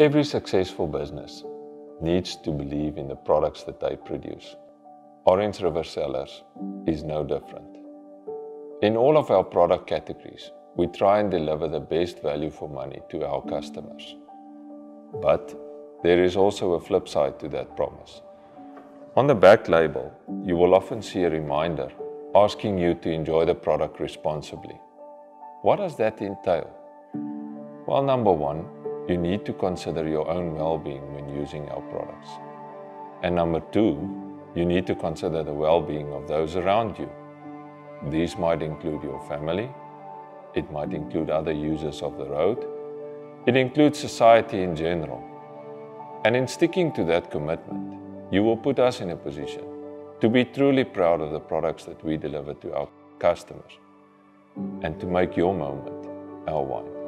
Every successful business needs to believe in the products that they produce. Orange River Cellars is no different. In all of our product categories, we try and deliver the best value for money to our customers. But there is also a flip side to that promise. On the back label, you will often see a reminder asking you to enjoy the product responsibly. What does that entail? Well, number one, you need to consider your own well being when using our products. And number two, you need to consider the well being of those around you. These might include your family, it might include other users of the road, it includes society in general. And in sticking to that commitment, you will put us in a position to be truly proud of the products that we deliver to our customers and to make your moment our one.